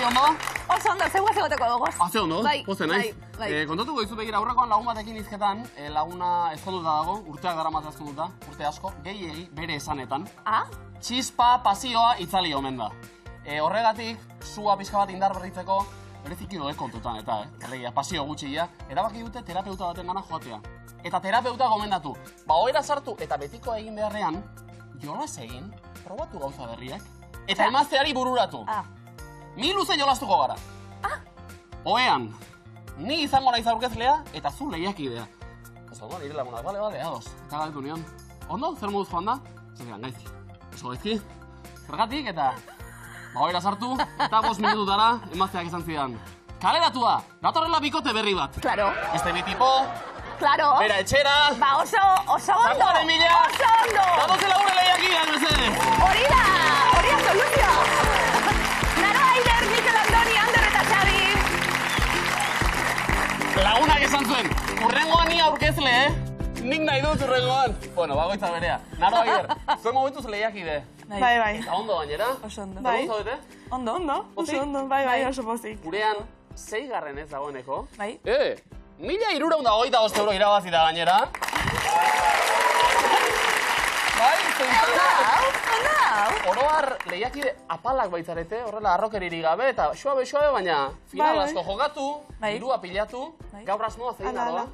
Ondo? Oso ondo, zegoa zegoteko gogoz. Haze ondo, Bai, pozen naiz. bai, bai. Eh, kontatuko dizu begira aurrekoan lagun batekin izketan, eh, laguna ezkonduta dago, urteak dara mataz ezkonduta, urte asko, gehiegi bere esanetan. Ah? Txispa, pasioa, itzali omen da. Eh, horregatik, sua pixka bat indar berritzeko, bereziki doek kontutan, eta, eh? Erregia, pasio gutxia, erabaki dute terapeuta baten gana joatea. Eta terapeuta gomendatu, ba oera sartu eta betiko egin beharrean, jolas egin, probatu gauza berriak, eta emazteari bururatu. Ah. Ni luze jolastuko gara. Ah. Oean, ni izango naiz aurkezlea eta zu lehiakidea. Oso, ondo, nire lagunak, bale, bale, ados. Eta galdetu nion. Ondo, zer moduz joan da? Zer gaizki. Oso gaizki. Zergatik eta... Ba, oera sartu, eta bost minututara emazteak izan zidan. Kaleratua, datorrela bikote berri bat. Claro, Este bitipo, claro. bera etxera, Ba, oso, oso ondo. Zagoaren mila. Oso ondo. datozela gure lehiakideak, mesedez. Hori da, Lagunak esan zuen, urrengoan ni aurkezle, eh? Nik nahi dut urrengoan. Bueno, bagoitza berea. Naro Aier, zuen momentuz lehiakide. Bai, bai. Eta ondo gainera. Oso ondo. Bai. Bai. Ondo, ondo. Oso ondo, bai, bai, oso pozik. Gurean, sei garren ez dagoeneko. Bai. E, mila irureun da hogeita euro irabazi da gainera. Bai, zeintzat. Ondo, Oroar lehiakide apalak baitzarete, horrela arrokeririk gabe, eta suabe, suabe, baina final Bai, bai. asko jokatu, Bai. dirua pilatu, Bai. gaur asmoa zein aroa. ala.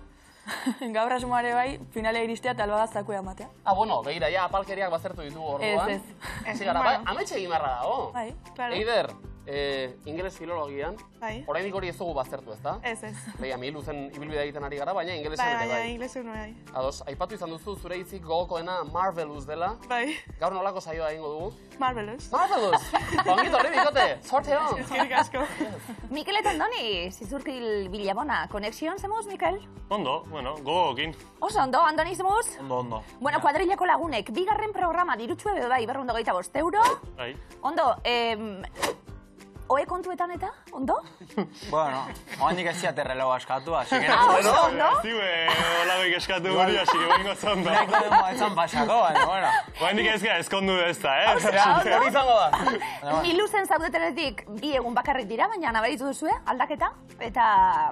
Gaur asmoare bai, finalea iristea eta albada zakuea matea. Ah, bueno, begira, ja, apalkeriak bazertu ditugu orduan. Ez, ez. Hasi gara, bai, ametxe egin beharra dago. Bai, claro. Eider, eh, ingeles filologian, Bai. oraindik hori ez dugu baztertu, ezta? Ez, ez. Leia, mi luzen ibilbidea egiten ari gara, baina ingelesan Bai, ere baina bai. inglesun bai. Ados, aipatu izan duzu zure hitzik gogokoena Marvelous dela. Bai, Gaur nolako saioa egingo dugu. marvelous. Marvelous! Ongit horri bikote, sorte hon! Eskerrik asko. Mikel eta Andoni, zizurkil bilabona. Konexion zemuz, Mikel? Ondo, bueno, gogokin. Oso ondo, Andoni zemuz? Ondo, ondo. Bueno, kuadrilako lagunek, bigarren programa dirutxue be bai, berrundo gaita bost euro. Bai. Ondo, em, oe kontuetan eta, ondo? Bueno, oandik ez ziate reloj askatu, así que... Ah, oso ondo? Zibe, olagoik eskatu guri, hasi que bengo zondo. Nahiko denbo etzan pasako, baina, bueno. Oendik ez gara eskondu ez da, eh? Hori izango da. Ni luzen zaudetenetik bi egun bakarrik dira, baina nabaritu duzue, aldaketa, eta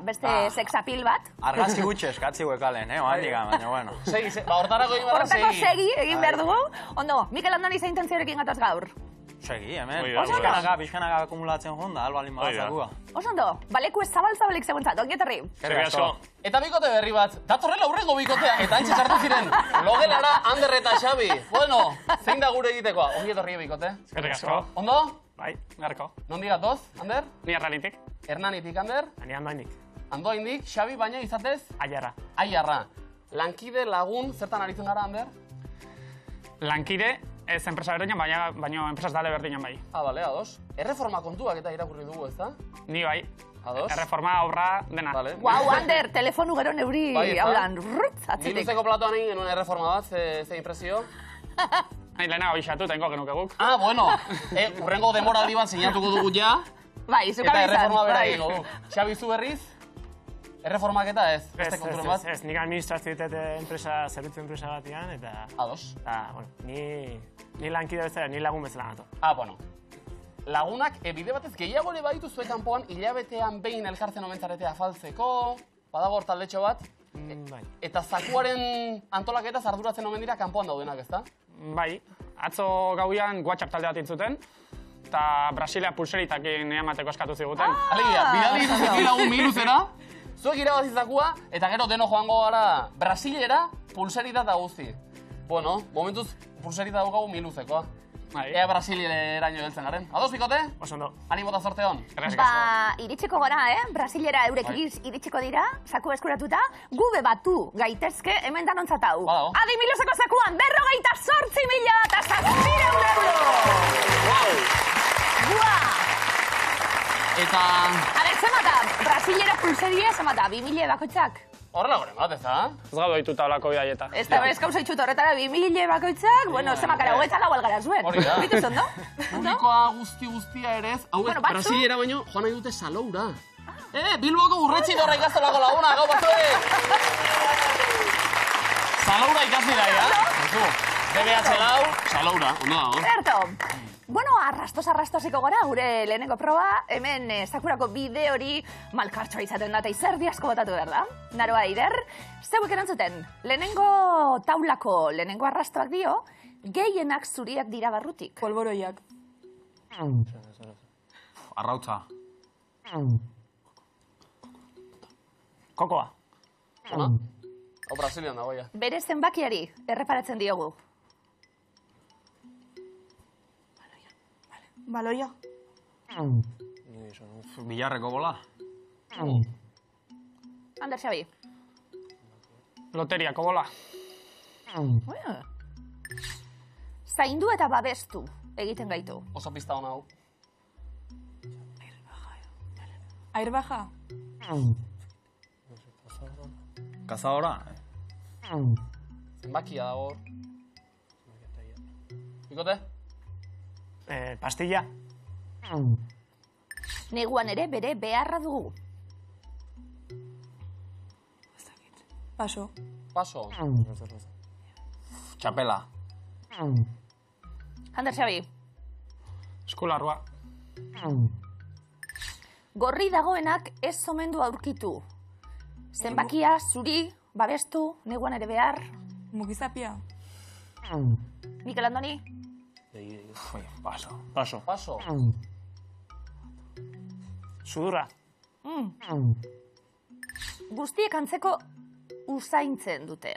beste Ah. sexapil bat. Argazki gutxe eskatzi huekalen, eh, oandik, baina, bueno. Segi, se, ba, hortarako egin behar segi. segi egin behar dugu. Ondo, Mikel Andoni zein tentziorekin gatoz gaur. Segi, hemen. Da. Pixkanaka, pixkanaka akumulatzen jonda, albalin Hoi da. badazakua. Oso ondo, baleku ez zabal-zabalik zegoentzat, ongi etorri. Eskerrik asko. Eta bikote berri bat, datorrela urrengo bikotea, eta antxe sartu ziren, logelara, Ander eta Xabi. Bueno, zein da gure egitekoa? Ongi etorri bikote. Eskerrik asko. Ondo? Bai, garko. Nondi gatoz, Ander? Ni erralitik, Hernanitik, Ander? ani handainik. Ando indik, Xabi baina izatez, Aiara. aiarra. Lankide lagun, zertan aritzen gara, Ander? Lankide, ez enpresa berdinan, baina, baina enpresa dale berdinan bai. Ah, bale, ados. Erreforma kontuak eta irakurri dugu, ezta? Ni bai, Ados? erreforma obra dena. Vale. Guau, Ander, telefonu gero neuri, Bai, ez da? haulan, rrrt, atzetik. Niluzeko platoan egin genuen erreforma bat, ze, ze impresio? Nahi lehenago bisatu, tenko genuke guk. Ah, bueno, e, urrengo demoraldi bat sinatuko dugu ja, Bai, zuka eta bizan. erreforma bera bai. egingo du. Xabi zu berriz? Erreformak eta ez, Ez, beste ez, konturen ez, bat? ez, nik administrazio ditete enpresa, zerbitzu enpresa batian, eta, Ados. eta, bueno, ni, ni lankide bezala, ni lagun bezala nato. Ah, bueno. Lagunak, e, bide batez gehiago ere baditu zue kanpoan hilabetean behin elkartzen omentzarete afaltzeko, badago hor taldetxo bat, Mm, bai. eta zakuaren antolaketa arduratzen omen dira kanpoan daudenak, ezta? Bai, atzo gauian WhatsApp talde bat intzuten, eta Brasilia pulseritakin emateko eskatu ziguten. Ah. Alegia, bidali izazeki lagun miluzera, zuek irabazi zakua, eta gero deno joango gara Brasilera pulserita eta guzti. Bueno, momentuz pulserita daukagu miluzekoa. Bai, Ea Brasileraino heltzen garen. Ados, bikote? oso ondo. Animo eta zorte hon. Ba, iritsiko gara, eh? Brasilera eurek Bai. iriz- iritsiko dira, zaku eskuratuta, gube batu gaitezke hemen danontzat hau. Badago. Adi miluzeko zakuan, berrogeita sortzi mila eta zazpireun euro! Gua! Eta A ber, zemata, Brasilera pulseria zemata, bi mila bakoitzak. horrela gore bat, ez da? Ez gaudu dituta olako bidaieta. Ez da, ez gauza itxut horretara bi mila bakoitzak, bueno, zemakara, hogeita lau algara zuen. Hori da. Bitu zondo? Publikoa guzti guztia ere ez, Bueno, batzu- Brasilera baino joan nahi dute saloura. Eh, Bilboko urretxi dorra ikastolako laguna, gau batzuek! Saloura ikasi da, ja? Zu, DBH lau, saloura, ondo dago. Zerto, Bueno, arrastos arrastosiko gora, gure lehenengo proba, hemen eh, sakurako bide hori malkartsoa izaten da, eta izerdi asko botatu behar da. Naroa Ider, zeuek erantzuten, lehenengo taulako lehenengo arrastoak dio, gehienak zuriak dira barrutik. Polboroiak. Arrautza. Kokoa. Ona? Hau Brasilian dago, ja. Bere zenbakiari erreparatzen diogu. Baloia. Bilarreko bola. Ander Xabi. Loteriako bola. Zaindu eta babestu egiten gaitu. Oso pista hona hau. Airbaja. Kazadora. Zenbakia dago hor. Bikote? Eh, pastilla. Neguan ere bere beharra dugu. Paso. Paso. Txapela. Ander Xabi. Eskularrua. Gorri dagoenak ez omendu aurkitu. Zenbakia, zuri, babestu, neguan ere behar. Mukizapia. Mikel Andoni, Ui, paso. Paso. Paso. Sudurra. guztiek antzeko usaintzen dute.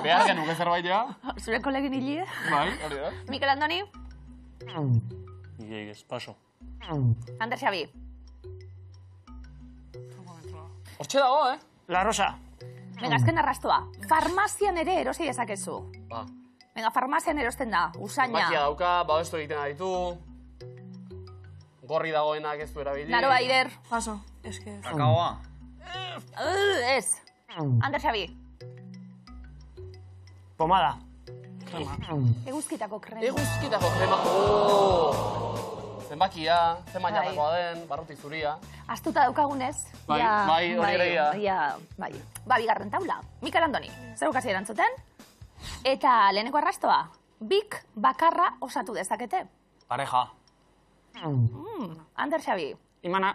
Behar genuke zerbait ja? Zure kolegin hilie? Bai, hori da. Mikel Andoni, ez, paso. Ander Xabi. Hortxe dago, eh? La Rosa. Venga, azken arrastoa. Farmazian ere erosi dezakezu. Ba. Venga, farmazian erosten da, usaina. Zenbakia dauka, babestu egiten aditu. Gorri dagoenak ez du erabili. Naroa Ider. Paso. Eske. Kakaoa. Uh, ez. Ander Xabi. Pomada. Eguzkitako krema. Eguzkitako krema. Oh! Zenbakia, zen mailatakoa den, barruti zuria. Astuta daukagunez. Bai, bai, hori ere ia. Ja, bai. Ba, bigarren taula. Mikel Andoni, zer ukasi erantzuten? Eta leheneko arrastoa, bik bakarra osatu dezakete. Pareja. Mm, Ander Xabi. Imana.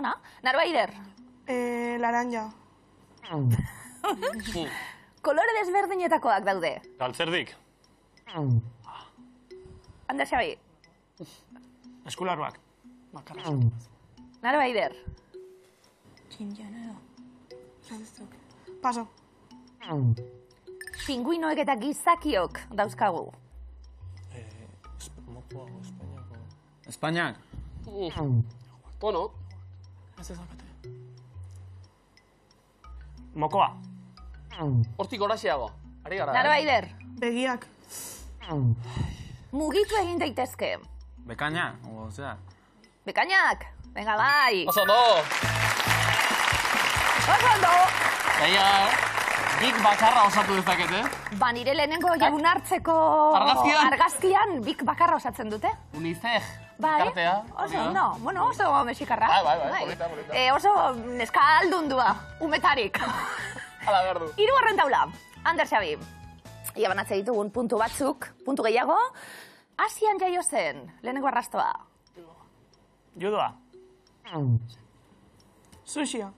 Ona, Naroa Ider. Eh, laranja. Kolore desberdinetakoak daude. Galtzerdik. Ander Xabi. Eskularruak. Bakarra. Naroa Ider. Txinjanero. Paso. Pinguinoek eta gizakiok dauzkagu. Mokoa, Espainiako. Espainiak. Bueno, Ez ezakate. Mokoa. hortik horaxeago. Ari gara. Eh? Ider. Begiak. Mugitu egin daitezke. Bekaina. Osea. Bekainak. Venga, bai. Oso ondo. Oso ondo. Egia, bik bakarra osatu dezakete. Ba, nire lehenengo jaun hartzeko Argazkian? argazkian bik bakarra osatzen dute. Unicef. Bai, Elkartea, oso da. ondo. Bueno, oso mexikarra. Bai, bai, bai, polita, polita. Eh, oso neska aldundua, umetarik. Hala behar du. Hiru taula, Ander Xabi. Ia banatze ditugun puntu batzuk, puntu gehiago. Asian jaio zen, lehenengo arrastoa. Judoa. Sushia.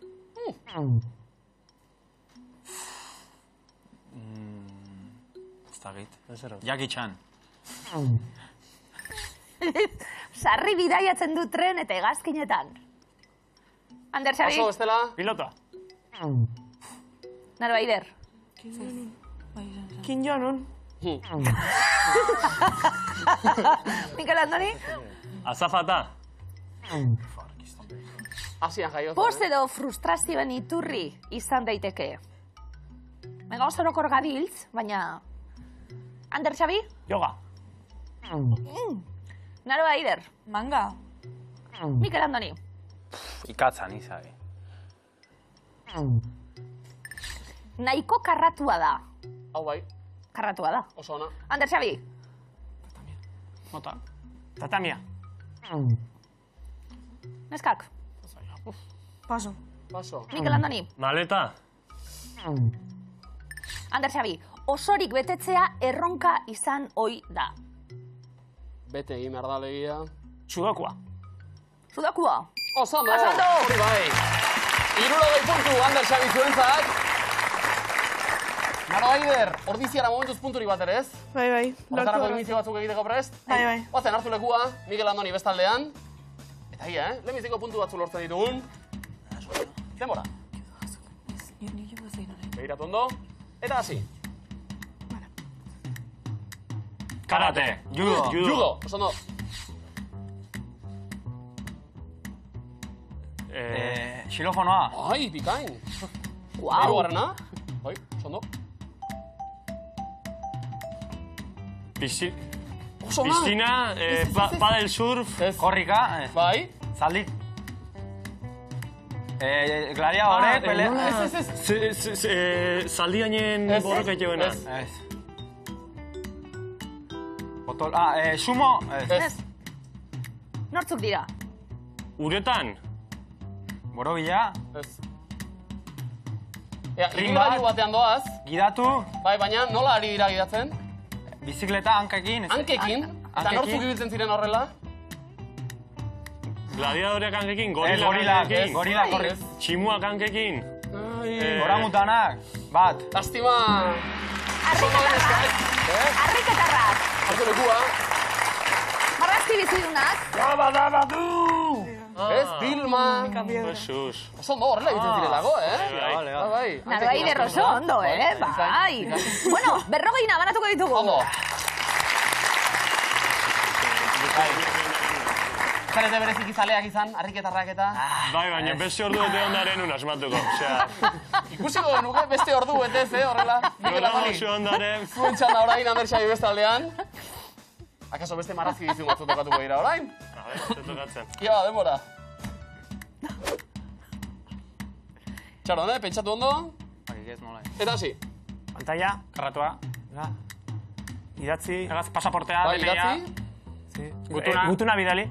Ez dakit. Jackie Chan. Sarri bidaiatzen du tren eta hegazkinetan. Ander Xabi, Oso bestela, Pilotoa. Naroa Ider. Kim Jong-un. Mikel Andoni, Azafata. asian jaio poz eh? edo frustrazioen iturri izan daiteke. Venga, oso orokor gabiltz, baina... Ander Xabi, Yoga. Naroa Ider. Manga. Mikel Andoni. Ikatzan izai. Nahiko karratua da. Hau bai, Karratua da. oso ona. Ander Xabi, Mota. Tatamia. neskak. Paso. Paso. Mikel Andoni. Maleta. Ander Xabi, osorik betetzea erronka izan ohi da. Bete egin behar da legia. Sudokua. Sudakua. Oso ondo! Oso ondo! Hori bai. Irurogei puntu, Ander Xabi zuentzat. Naro Aider, ordiziara momentuz punturi bat ere ez? Bai, bai. Hortarako lortu inizio batzuk egiteko prest? Bai, bai. Oazen hartu lekua, Miguel Andoni bestaldean. Eta ia, eh? Lehenbiziko puntu batzu lortzen ditugun. Denbora. Begiratu ondo. Eta hasi. Karate. Judo. Judo. Oso ondo. Eh, Eh, xilofonoa. Ai, bikain. Wow. Hirugarrena. Bai, oso ondo. Pisi- Oso eh, pa- padel surf, Ez. Korrika. Eh, Bai. zaldi. Eh, gladiadore, Ah, pele... eh, nola? Ez, ez, ez. ze- ze- eh, zaldiainen Ez. borroka joena. Ez. Ez. Botol... Ah, eh, sumo... Ez. Ez. Nortzuk dira? Uretan, Borobila. Ez. Ea, Ring igilagailu bat. batean doaz. Gidatu. Bai, baina nola ari dira gidatzen? Bizikleta hankekin. ez- Hankekin. Han- Eta nortzuk ibiltzen ziren horrela? gladiadoreak hankekin, Ez, gorila gorila, hankekin, gorila, korri. Ez. tximuak hankekin. Ai. Eh, Orangutanak. Bat. Lastima. Arriketarrak. Arriketarrak. Hartu lekua. Marrazki bizidunak. Ez, Dilma. Jesus. Oso ondo horrela egiten zirelako, eh? Bai. Vale, Bai, vale. bai. Naro Aider oso ondo, eh? Bai. Bueno, berrogei nabanatuko ditugu. Ondo. Zarete bereziki zaleak izan, harriketarrak eta... Bai, baina beste ordu bete ondaren un asmatuko. Osea, Ikusiko genuke beste ordu betez, eh, horrela. Andoni, oso ondaren, zuen txanda orain, Ander Xabi bestaldean. Akaso beste marrazki dizun batzu tokatuko dira orain? a ver, te tokatzen. Ia, denbora. Txaro, ne? Pentsatu ondo. Hakik ez nola. Eta hasi. Pantalla, karratua. Ja. Idatzi. Egaz, pasaportea, Bai, idatzi. Gutuna. gutuna bidali.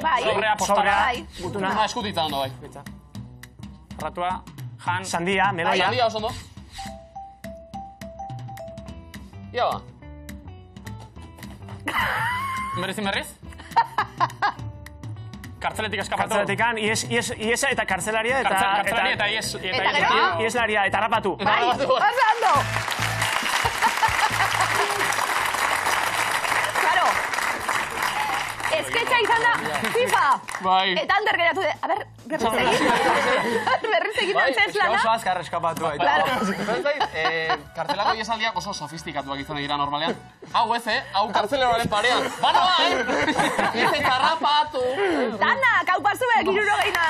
Bai. Sobrea, postarea. Bai. Gutuna. Gutuna eskutitza ondo, bai. Karratua. Jan. Sandia, meloia. Handia oso ondo. Ia ba. Merezi merriz? Kartzeletik eskapatu. Kartzeletikan, ies, ies, iesa eta kartzelaria eta... Kartzelaria eta ies... Eta gero? Ieslaria eta harrapatu. Bai, Batu. oso ondo. Claro. Esketxa izan da FIFA. Bai. Eta ander geratu de... A ber, berriz egin. berriz egin Bai, antzen Oso lana. azkar eskapatu. baita. Claro. Zait, eh, kartzelako iesaldiak oso sofistikatuak izan dira normalean. Hau ez, eh? Hau kartzeleroaren parean. Banoa, eh? Ez eta rapatu. Danak, hau pasuek, irurogeina.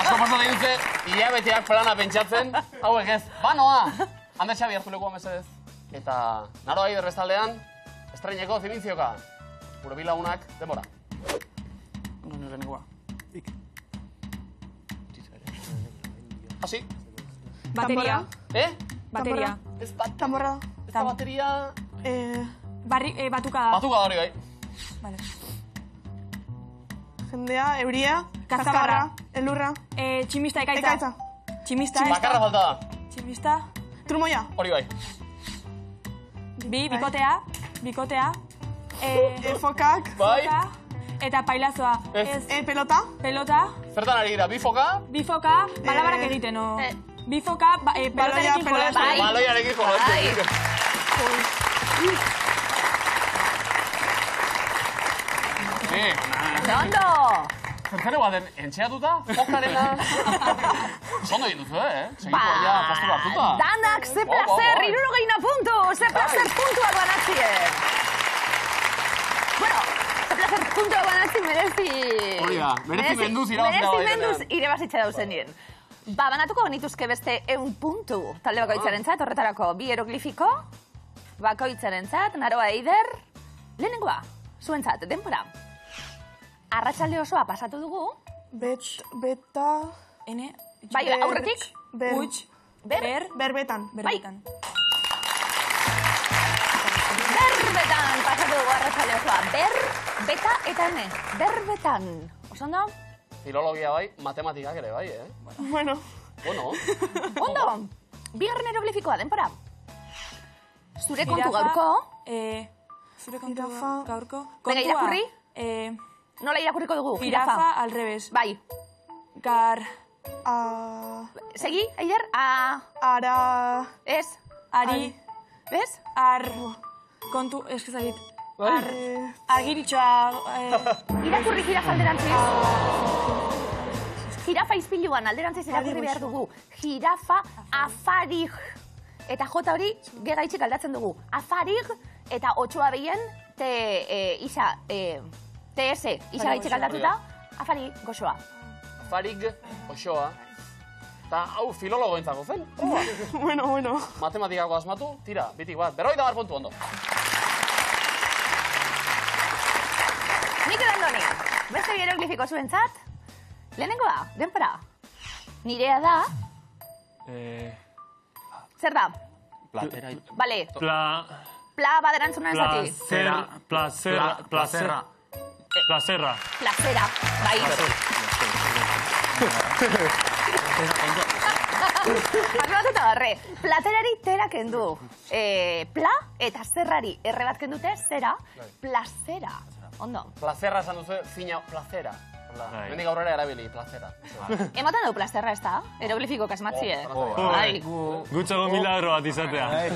Asko pasatzen dute, hilabeteak plana pentsatzen. Hauek ez, banoa. Ander Xabi hartu lekua mesedez. Eta naro aider bestaldean, estreineko zinizioka. Gure bilagunak, denbora. Hasi, Bateria. eh? Bateria. Ez bat, Tamborra. ez da bateria... Eh, Barri, eh, batuka da. Batuka da hori bai. Vale. jendea, euria. Kazkabarra. Elurra. Eh, tximista ekaitza. Ekaitza. Tximista. Bakarra falta da. Tximista. Trumoia. Hori bai. Bi, bikotea. Bikotea. Eh, Eh, fokak. Bai. foka. Eta pailazoa. Ez. Eh, pelota. Pelota. Zertan ari dira, bifoka, Bifoka. Balabarak egiten, no? eh. Bifoka, ba, eh, pelotarekin Baloia, jolasten. Bai. baloiarekin Bai. Eh, Oso ondo. Zertzare baten entxeatuta, fokarena. Zondo duzu, eh? Segiko ja postura hartuta. Danak, ze Ba, ba, placer, ba. irurogeina puntu, ze placer puntuak banatzien. Bueno, ze placer puntuak banatzi merezi... Hori da, merezi menduz irabaztea Merezi menduz irabazitza dauzen dien. Ba, banatuko genituzke beste eun puntu. Talde bakoitzaren zat, horretarako bi eroglifiko, bakoitzaren zat, naroa eider, lehenengoa, zuen zat, denbora. Arratsalde osoa pasatu dugu, Bet, beta. Ene. bai, Ber- aurretik, Ber. Huts. ber, Ber. Berbetan. Berbetan. berbetan pasatu dugu arratsalde osoa. Ber, beta eta ene, berbetan. Oso ondo? Filologia bai, matematikak ere bai, eh? Bueno. Bueno, Ondo, bigarren eroglifikoa, denpora. Zure kontu gaurko, Eh, zure kontu gaurko. Venga, Kontua, irakurri. Eh, nola irakurriko dugu? jirafa al revés. Bai, Gar, A... segi, Aider, a, Ara... ez, ari, bez? ar, kontu, ez que zagit. Ar, Eh, argiritxoa, eh, Irakurri jirafa alderantziz. Jirafa izpiluan alderantziz irakurri behar dugu. Jirafa afarig. Eta jota hori gegaitxik aldatzen dugu. Afarig eta otxoa behien te e, isa, e, TS, isa gaitxik aldatuta. Afari goxoa. Farig Osoa. Eta hau filologo entzako zen. Bueno, bueno. Matematikako asmatu, tira, bitik bat. Berroi da puntu ondo. Mikel Andoni, beste hieroglifiko zuentzat. Lehenengoa, denpora. Nirea da, Eh, zer da? Platera. Bale, pla... pla baderantzuna zati. Placer... Placerra... Placerra... Placerra. Plazera, bai. Akabatuta barre, platerari tera kendu. E, pla eta zerrari erre bat kendute, zera, plazera. Ondo. Plazerra esan duzu, fina plazera. Bai. Mendik aurrera erabili, plazera. Ematen du plazerra ez da? Eroglifiko kasmatzi, eh? Oh. Gutxago milagro bat izatea.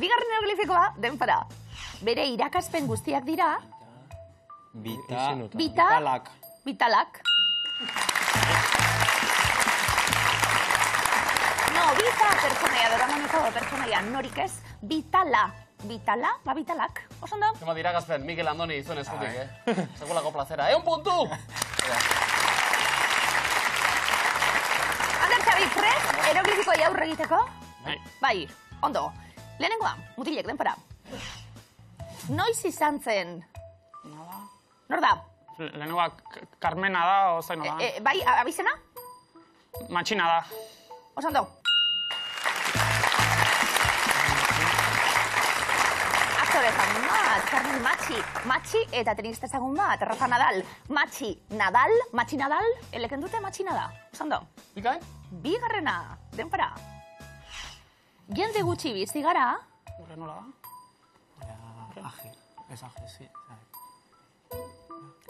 Bigarren eroglifikoa, denpora. Bere irakaspen guztiak dira, Bita. bita, Bitalak. bitalak. No, bita pertsonaia, doramoneko pertsonaia, norik ez, bitala. Bitala, ba bitalak. Oso ondo? Zema dira gazpen, Mikel Andoni izuen eskutik, eh? Sekulako plazera. Eun puntu! Ander Xabi, prest, eroglifiko aurre egiteko? Bai. Bai, ondo. Lehenengoa, mutilek, denpora. Noiz izan zen? Nor da? Lehenengoa K- Carmena da, o zaino da. E, e, bai, abizena? Matxina da. Oso ondo. Aktore ezagun bat, Carmen Matxi. Matxi eta tenista ezagun bat, Rafa Nadal. Matxi Nadal, Matxi Nadal, eleken dute Matxi Nadal. Oso ondo. Bikain? Bigarrena, denpora. Jende gutxi bizi gara, Urre nola da? Ez aje, sí.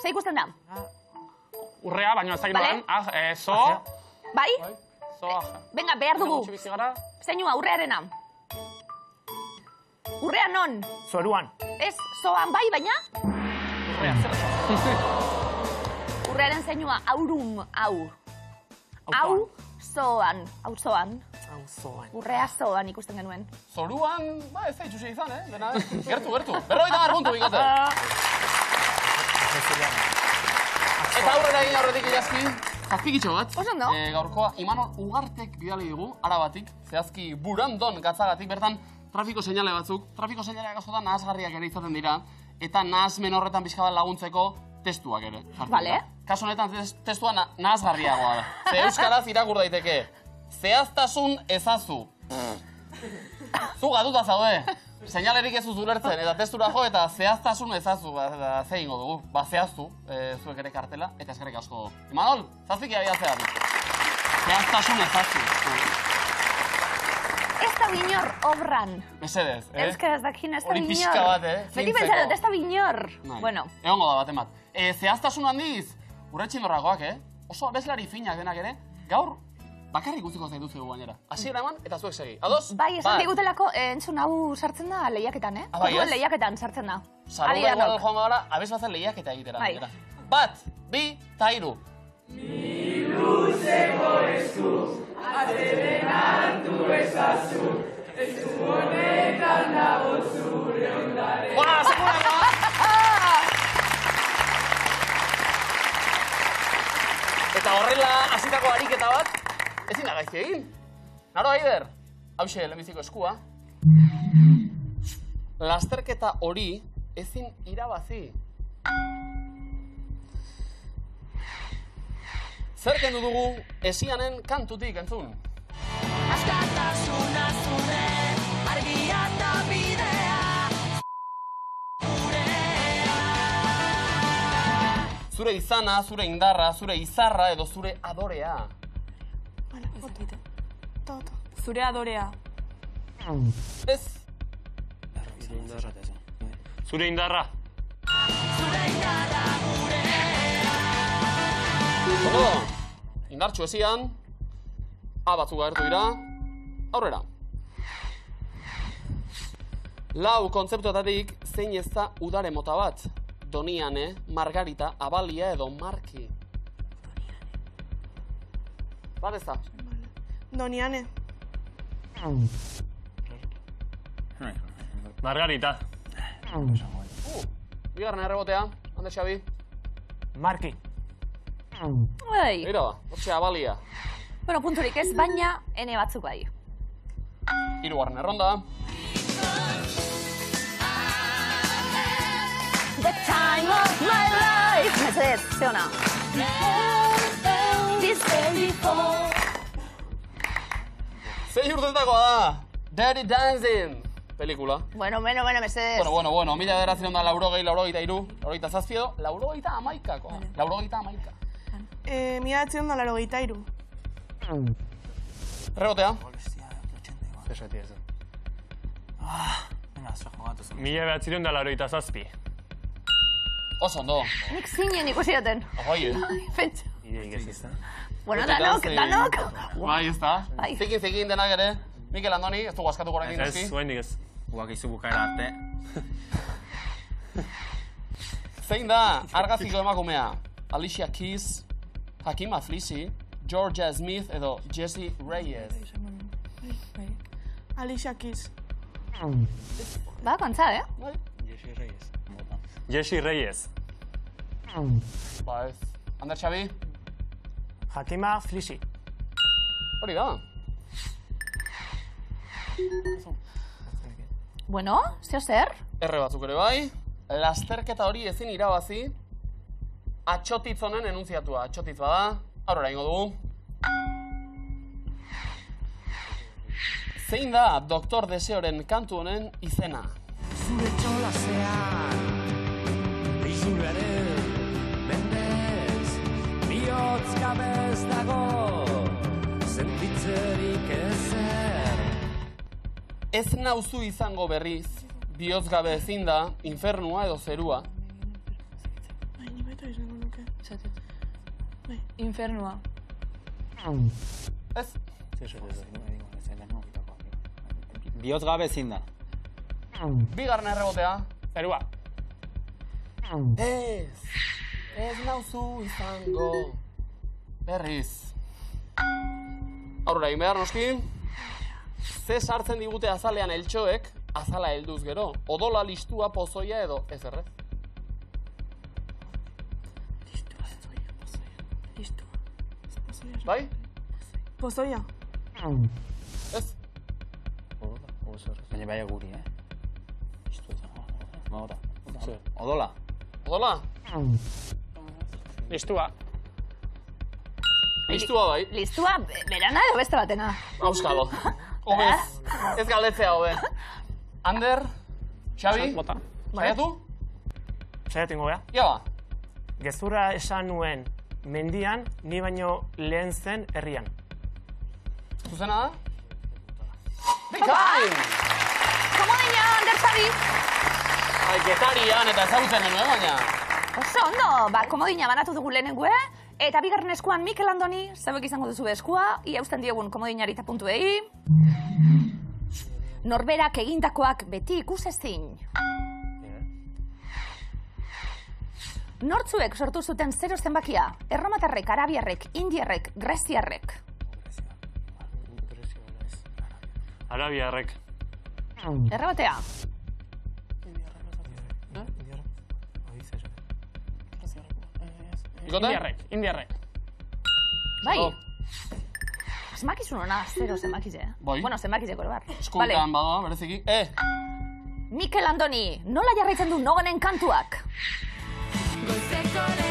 ze ikusten da? Urrea, baina ez dakit Vale. nolan. Ah, eh, zo, Bai? zo, aje. Venga, behar dugu. Zeinua, urrearena. Urrea non? Zoruan. Ez, zoan bai, baina? Urrea, zer Urrearen zeinua, aurum, au. Hau, zoan, hau zoan. Urrea zoan ikusten genuen. Zoruan, ba, ez da itxusia izan, eh? Dena, eh? Gertu, gertu. Berroi da puntu bikote. Eta aurrera egin aurretik idazki, zazpikitxo bat. Oso ondo. Eh, gaurkoa, Imanol Ugartek bidali dugu, arabatik, zehazki burandon gatzagatik, bertan trafiko seinale batzuk. Trafiko seinaleak askotan nahasgarriak ere izaten dira, eta nahasmen horretan pixka bat laguntzeko testuak ere. Vale. Kasu honetan tes- testua na, nahasgarriagoa da. Ze euskaraz irakur daiteke. Zehaztasun ezazu. Zu gatuta zaude. Seinalerik ez duz ulertzen, eta testura jo, eta zehaztasun ezazu, ba, eta ze ingo dugu. Ba, zehaztu, e, zuek ere kartela, eta eskerrik asko. Imanol, zazpik abiatzea du. Zehaztasun ezazu. Ez da binor obran. Mesedez, eh? Euskaraz dakin ez da Hori binor. pixka bat, eh? Beti Fintzeko. pentsa dut, ez da binor. Bai. Bueno, Egongo da baten bat. E, zehaztasun handiz, urretxindorragoak, eh? Oso abeslari finak denak ere, gaur bakarrik utziko zaitu zegu gainera. Hasiera eman eta zuek segi. Ados? bai, esan digutelako, eh, entzun hau sartzen da lehiaketan, eh? Ah, bai, ez? lehiaketan sartzen da. Saluda danok. igual joango gara, abez batzen lehiaketa egitera. Bai. gainera. Bat, bi, ta hiru. Ba, sekulako! Eta horrela hasitako ariketa bat, ezin da gaizki egin. Naro, Aider, hause lehenbiziko eskua. Lasterketa hori ezin irabazi. Zer kendu dugu esianen kantutik entzun? Askatasuna zure Zure izana, zure indarra, zure izarra edo zure adorea. Vale, oto. To, to. Zure adorea. Ez. Zure indarra. Ondo, indartxu ezian, A batzuk agertu dira, aurrera. Lau kontzeptuetatik zein ez da udare mota bat. Doniane, Margarita, Abalia edo Marki. Bat ez da. Doniane. Margarita. Bigarren errebotea, hande Xabi. Marki. Bai. Beira ba, hortxe Abalia. Bueno, punturik ez, baina ene batzuk bai. Hirugarren erronda. Ona. This day before. Zei urtetakoa da! Dirty Dancing! Pelikula. Bueno, bueno, bueno, mesedez. Bueno, bueno, bueno, mila bederatzion da laurogei, laurogeita iru, laurogeita zazpi edo, laurogeita amaikakoa. Laurogeita amaika. Eh, mila atzion da laro gehieta iru. Rebotea. Venga, zo jugatu zen. Mila behatzireun da laroita zazpi. Oso ondo. Nik zinen ikusi duten. Oi, eh? Pentsa. Ideik ez izan. Bueno, danok, danok. Bai, ez da. Zikin, zikin denak ere. Mikel Andoni, ez dugu askatuko orain Ez, noski. zuendik ez. Guak izu bukaera arte. Zein da argaziko emakumea? Alicia Keys, Hakim Aflisi, Georgia Smith edo Jessie Reyes. Alicia Keys. Ba, kontza, eh? Bai. Jesi Reyes. Ba ez. Ander Xabi, Hakima Flisi. hori da. Bueno, zeo zer? Erre batzuk ere bai. Lasterketa hori ezin irabazi. Atxotitz honen enuntziatua. Atxotitz bada. Aurrera ingo dugu. Zein da Doktor Deseoren kantu honen izena? Zure txolasean Izuaren Mendez Bihotz gabez dago Sentitzerik ezer Ez nauzu izango berriz. Bioz gabe ezin da, infernua edo zerua. Bai, ni baita izango nuke. Infernua. Ez? Bihotz gabe ezin da. Bigarren errebotea. Zerua. Ez. Ez nauzu izango. Berriz. Aurrera egin behar noski. Ze sartzen digute azalean eltxoek, azala helduz gero. Odola listua pozoia edo ez errez. Bai? Pozoia. Ez? Baina bai guri, eh? Nora. Odola. Odola? Listua. Listua bai. Listua, be- berana edo beste batena. Auskalo. Hobez. Ez galdetzea hobe. Ander? Xabi? Bota. Saiatu? Zaiatu ingo beha. Ia ba. Gezurra esan nuen mendian, ni baino lehen zen herrian. Zuzena da? Bikain! Komodina, Ander Xabi. Getarian eta ezagutzen genuen, baina. Oso ondo, ba, komodina banatu dugu lehenengo, eh? Eta bigarren eskuan Mikel Andoni, zeuek izango duzu eskua, ia usten diogun komodinari eta puntuei. Norberak egindakoak beti ikusezin. Nortzuek sortu zuten zero zenbakia? Erromatarrek, arabiarrek, indiarrek, greziarrek. Arabiarrek. Errebatea. Ikote? Indiarrek, indiarrek. Bai. Oh. Asmakizun ona, zero zenbakize. Bai. Bueno, zenbakizeko ere bar. Eskuntan bada, bereziki. Eh! Mikel Andoni, nola jarraitzen du nogenen kantuak? Goizeko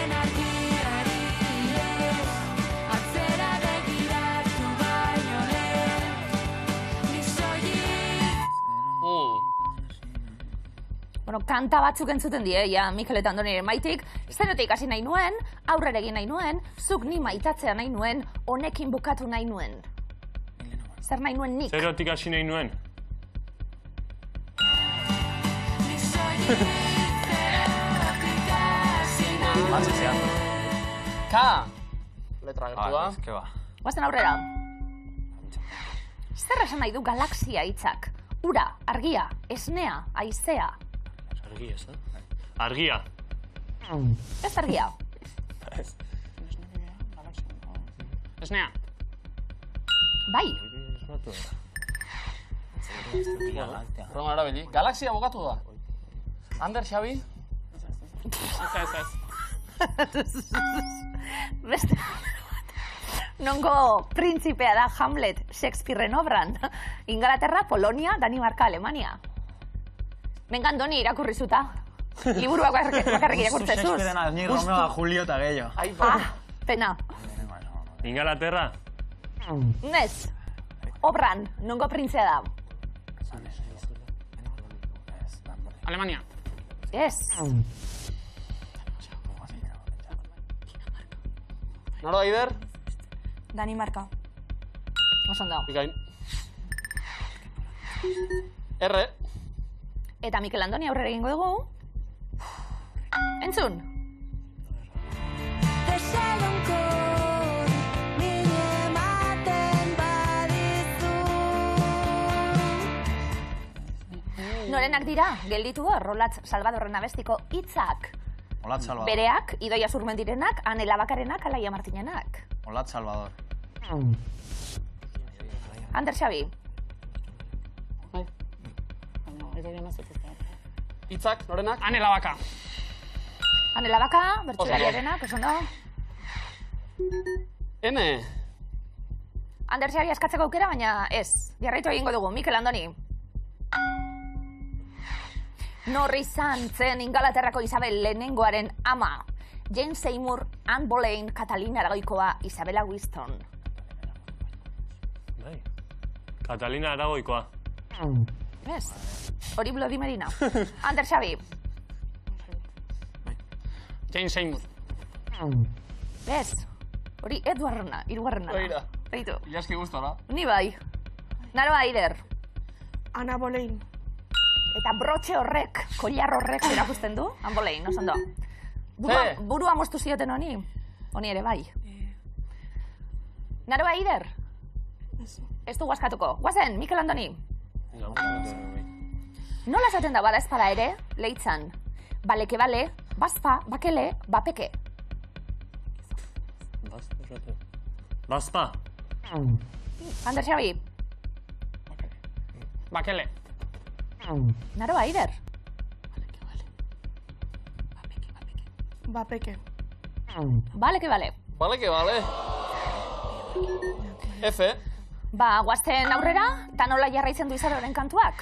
bueno, kanta batzuk entzuten die, ja, Mikel eta Andoniren maitik, zerotik hasi nahi nuen, aurrera egin nahi nuen, zuk ni maitatzea nahi nuen, honekin bukatu nahi nuen. Zer nahi nuen nik? Zerotik hasi nahi nuen. Matzizea. K! Letra gertu da. Ah, ba. Guazen aurrera. Zer esan nahi du galaxia hitzak? Ura, argia, esnea, aizea. Argia, ez da? Argia. Ez argia. Esnea. Bai, Roma erabili. Galaxia bogatu da. Ander, Xabi? Ez, ez, ez. beste Nongo printzipea da Hamlet Shakespearen obran. Ingalaterra, Polonia, Danimarka, Alemania. Mengan doni irakurri zuta. Liburuak bakarrik bakarrik irakurtzen zuz. Shakespearena, ni Romeo, Julio eta gehiago. Ah, pena. Ingalaterra. Nez, obran, nongo printzea da. Alemania. Ez. Nora Aider? Danimarka. Oso ondo. Bikain. R. Eta Mikel Andoni aurrera egingo dugu. Entzun. Norenak dira, gelditu hor, Rolatz Salvadorren abestiko hitzak. Olat Salvador. Bereak, Idoia Zurmendirenak, Ane Labakarenak, Alaia Martinenak. Olat Salvador. Ander Xabi, Itzak, norenak? Ane labaka. Ane Labaka, bertsolariarenak, oso no? N. Ander Xabi askatzeko aukera, baina ez. Jarraitu egingo dugu, Mikel Andoni. Norri izan zen Ingalaterrako Isabel lehenengoaren ama. Jane Seymour, Anne Boleyn, Catalina Aragoikoa, Isabella Winston. Bai. Catalina Aragoikoa. Ez? Hori Bloody Merina. Ander Xabi, Jane Seymour. ez? Hori Edwardna, irugarrena. Begira. Beitu. Ilaski gustora. Ni bai. Naroa Aider. Ana Boleyn. Eta brotxe horrek, kollar horrek erakusten du, hanbolein, oso ondo. Burua, Ze? burua moztu zioten honi, honi ere bai. Naroa Aider, Ez. ez du guaskatuko. Guazen, Mikel Andoni. Nola esaten da bada ezpada ere, leitzan. Baleke bale, bazpa, bakele, bapeke. Bazpa. Ander Xabi, Bakele. Naroa Aider. Bapeke. Baleke bale. Bale, que bale. F. Ba, guazten aurrera, eta nola jarraitzen du izaroren kantuak.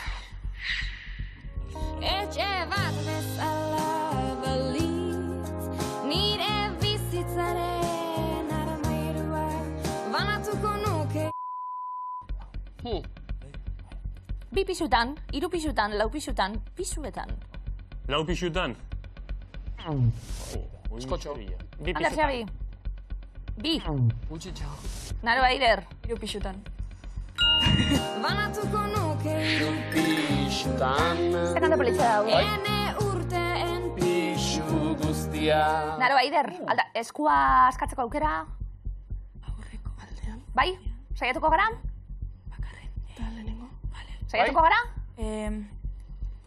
Etxe bat bezala balitz Nire bizitzaren armairua Banatuko nuke Hmm. Bi pisutan, hiru pisutan, lau pisutan, pisuetan. Lau pixutan. Eskotxo. Bi Ander pisutan. Xabi. Bi. Gutxitxo. Naroa Aider. Hiru pixutan. Banatuko nuke. Zer kantu politxe dago. Ene urteen Pixu guztia. Naroa Aider. Alda, eskua askatzeko aukera. Aurreko aldean. Bai? Saiatuko gara? Eta lehenengo. Saiatuko gara? Eh,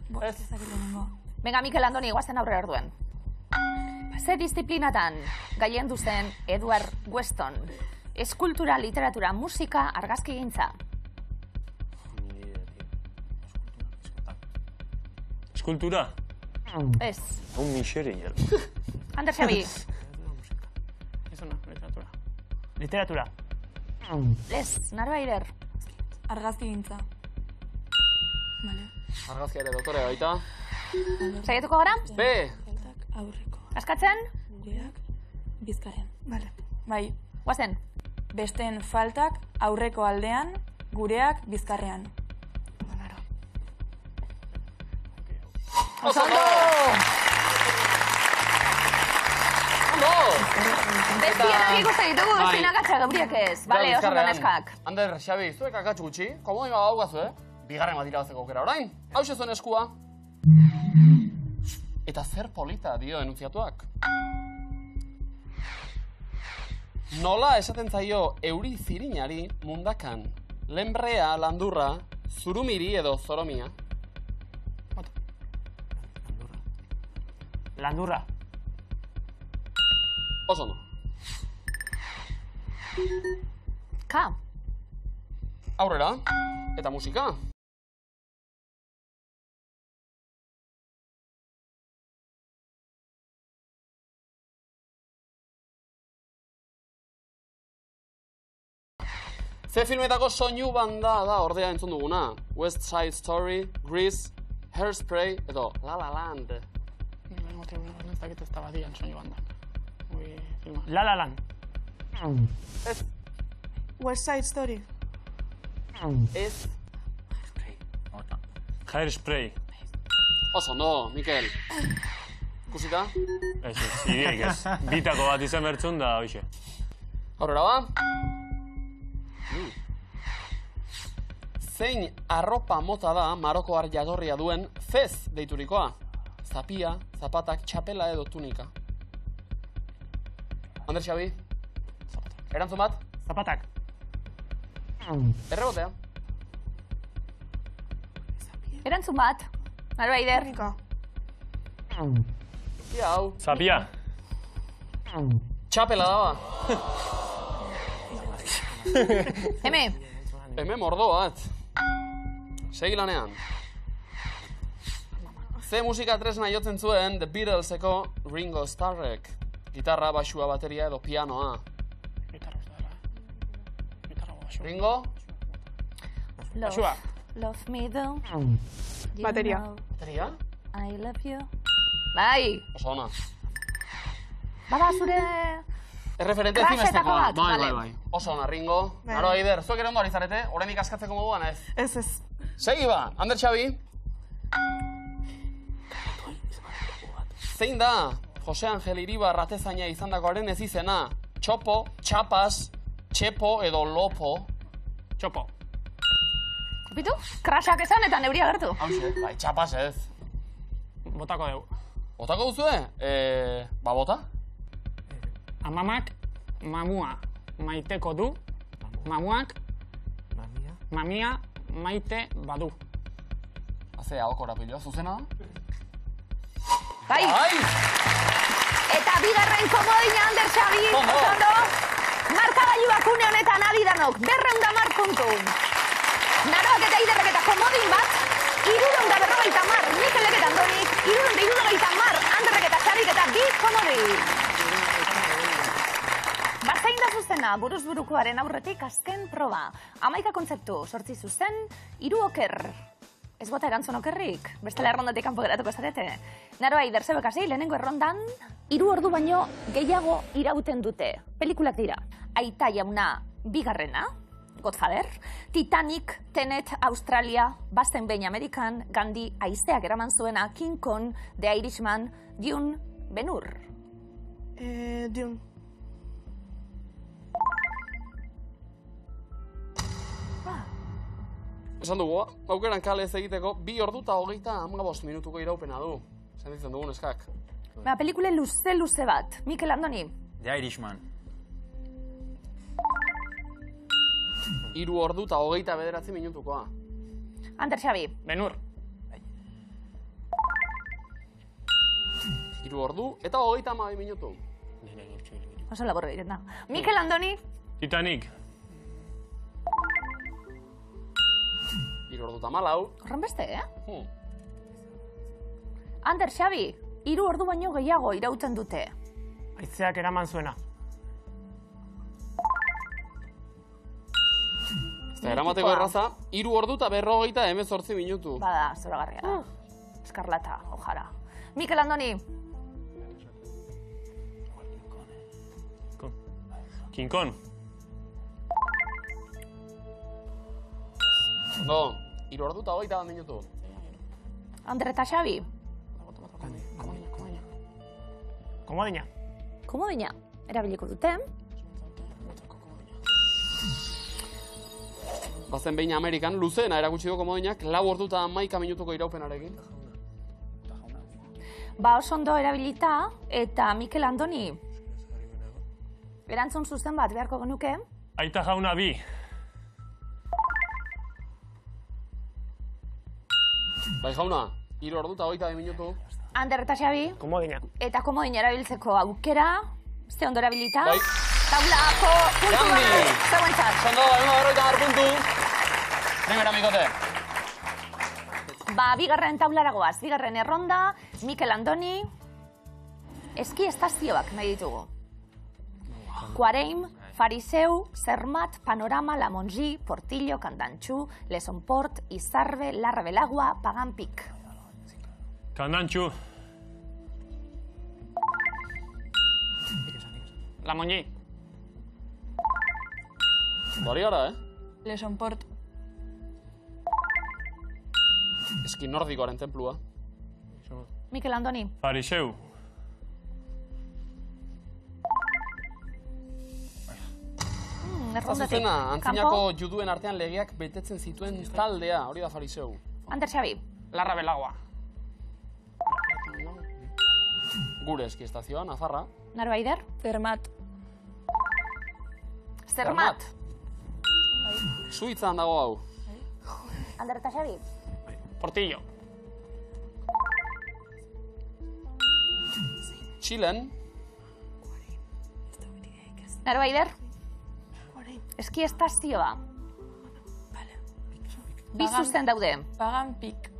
bo, ez dakit lehenengo. Venga, Mikel Andoni, guazten aurrera orduen. Ze disiplinatan gaien zen Edward Weston. Eskultura, literatura, musika, argazki gintza. Eskultura. Ez. Hau miseria. Ander Xabi. Ez ona, literatura. Literatura. Ez. Naroa Aider. Argazki gintza. Vale. Argazkia ere doktore baita. Saiatuko gara? B. Faltak aurreko. Askatzen? Gureak. Bizkaren. Vale. Bai, Guazen. besteen faltak aurreko aldean, gureak bizkarrean. Ondo! Bestienak ikusten ditugu, Bai. bestienak atxa gauriak ez. Bale, oso ondo neskak. Ander, Xabi, zuek akatsu gutxi, komodi bat daukazu, eh? Bigarren bat aukera orain. Hau zuen eskua. Eta zer polita dio enuntziatuak. Nola esaten zaio euri zirinari mundakan, lenbrea, landurra, zurumiri edo zoromia. Landurra. Oso ondo. Ka, Aurrera, eta musika. Ze filmetako soinu banda da ordea entzun duguna. West Side Story, Grease, Hairspray edo La La Land. Lehenengo tribunal, ez dakit ez da badian soinu bandan. Ui, filma. La La Land. Ez, West Side Story. ez, Hairspray. oso ondo, Mikel. Ikusita? Ez, ez, ideik ez. Bitako bat izan bertzun da, hoxe. Aurrera ba. Mm. Zein arropa mota da Marokoar jatorria duen fez deiturikoa? Zapia, zapatak, txapela edo tunika. Ander Xabi? Erantzun bat? Zapatak. Errebotea. erantzun bat. Naro Aider. Tunika. Ia hau. Zapia. Txapela daba. Heme, Hemen mordo bat. Segi lanean. Ze musika tresna jotzen zuen The Beatleseko Ringo Starrek. Gitarra, basua, bateria edo pianoa. Gitarra dela. Gitarra baixo. Ringo? love, Basua. love me though. You Bateria. know Bateria? I love you. Bai, Oso ona. bada zure... Erreferente bat, Bai, vale. bai, bai. Oso ona, Ringo. Bai. Naro, Aider, zuek ere ondo ari zarete, oraindik askatzeko moduan ez. Ez ez. Segi ba, Ander Xabi. Zein da Jose Angel Iribar atezaina izandakoaren ez izena? Txopo, txapas, txepo edo lopo. Txopo. Bitu? Krasak esan eta neuria gertu. Hauxe, bai, txapas ez. Botako dugu. Botako duzue? Eh, ba bota? Amamak mamua maiteko du, mamuak mamia maite badu. Haze, hau korapilloa, zuzena? Bai, Ai! eta bigarren komodina Ander Xabi. Ondo. Oso ondo. Markagailuak une honetan adidanok, berreun da mar puntu. Naroak eta iderrek eta komodin bat, irurun da berrogeita mar, Mikelek eta Andonik, irurun da irurogeita mar, Anderrek eta Xabik eta bi komodi. Bazain da zuzena, buruz burukoaren aurretik azken proba. Amaika kontzeptu, sortzi zuzen, hiru oker. Ez bota erantzun okerrik, bestela errondatik kanpo geratuko zarete. Naroa Aider, zebek hasi, lehenengo errondan, hiru ordu baino gehiago irauten dute. Pelikulak dira. Aita jauna, bigarrena, Godfather, Titanic, Tenet, Australia, Basten Behin Amerikan, Gandhi, Aizeak eraman zuena, King Kong, The Irishman, Dune, Benur. Eh, Dune. Esan dugu, aukeran kale ez egiteko, bi ordu eta hogeita amabost minutuko iraupena du. Esan ditzen dugun eskak. Ba, pelikule luze-luze bat. Mikel Andoni, The Irishman. Hiru ordu eta hogeita bederatzi minutukoa. Ander Xabi, Benur. Hiru ordu eta hogeita hamabi minutu. oso laburra egiten da. Mikel Andoni, Titanic. Ordu eta malau. horren beste, eh? Hmm. Ander Xabi, hiru ordu baino gehiago irauten dute. Aizeak eraman zuena. Eta eramateko erraza, hiru ordu eta berrogeita hemezortzi minutu. Bada, zoragarria da. Eskarlata, ojara. Mikel Andoni, King Kong. No, hiru ordu eta hogeita bat minutu. Ander eta Xabi, Komodina. Komodina erabiliko dute. Bazen behin Amerikan, luzeena erakutsi du komodinak, lau ordu eta maika minutuko iraupenarekin. Ba oso ondo erabilita eta Mikel Andoni erantzun zuzen bat beharko genuke. Aita jauna bi. Bai jauna, hiru ordu eta hogeita minutu. Ander eta Xabi, Komodina. eta komodina erabiltzeko aukera, ze ondo erabilita. Bai. Taulako puntu bat, zeuentzat. Zondo, egun berroita mar puntu. Primera mikote. Ba, bigarren taulara goaz, bigarren erronda, Mikel Andoni, eski estazioak nahi ditugu. Kuareim, Fariseu, Zermat, Panorama, La Mongi, Portillo, Kandantxu, Lesonport, Izarbe, Larra Belagua, Paganpik. Kandantxu. La Mongi. Bari gara, eh? Lesonport. Eski nordikoaren templua. Mikel Andoni, Fariseu. Errondatik. zuzena, antzinako juduen artean legeak betetzen zituen taldea, hori da fariseu. Ander Xabi, Larra Belagoa. Gure eski estazioa, Nafarra. Naro Aider, Zermat. Zermat, Suitzan dago hau. Ander eta Xabi, Portillo. Txilen, Naro Aider, eski estazioa. Bi Pagan- zuzen daude. Paganpik.